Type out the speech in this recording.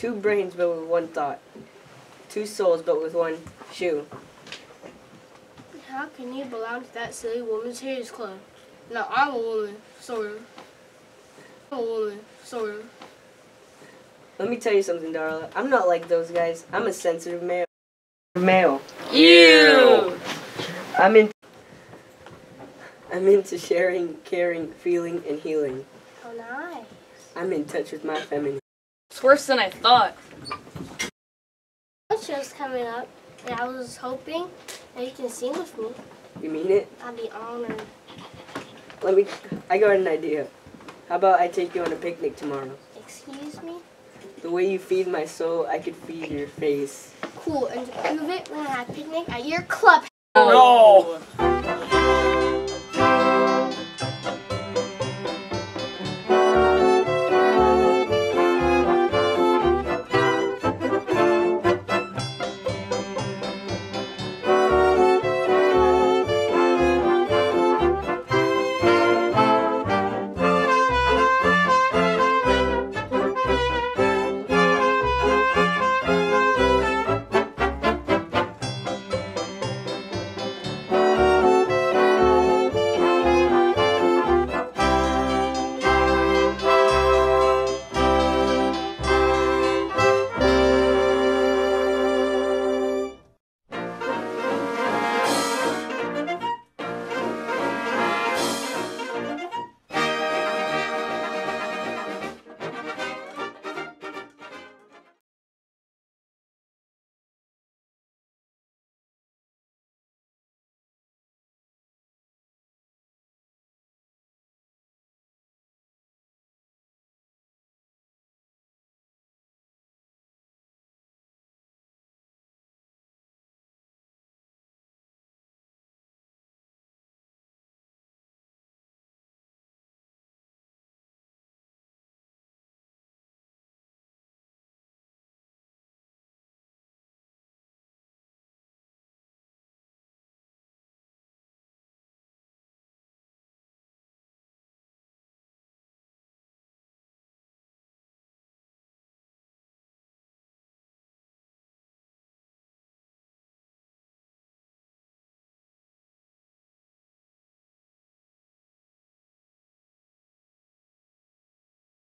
Two brains but with one thought. Two souls but with one shoe. How can you belong to that silly woman's haters club? Now I'm a woman, sort of. I'm a woman, sort of. Let me tell you something, Darla. I'm not like those guys. I'm a sensitive male. Male. Ew. I'm in. I'm into sharing, caring, feeling, and healing. Oh, nice. I'm in touch with my feminine. It's worse than I thought. My show's coming up, and I was hoping that you can sing with me. You mean it? I'd be honored. Let me. I got an idea. How about I take you on a picnic tomorrow? Excuse me? The way you feed my soul, I could feed your face. Cool, and to prove it, we're gonna have a picnic at your club. Oh, no.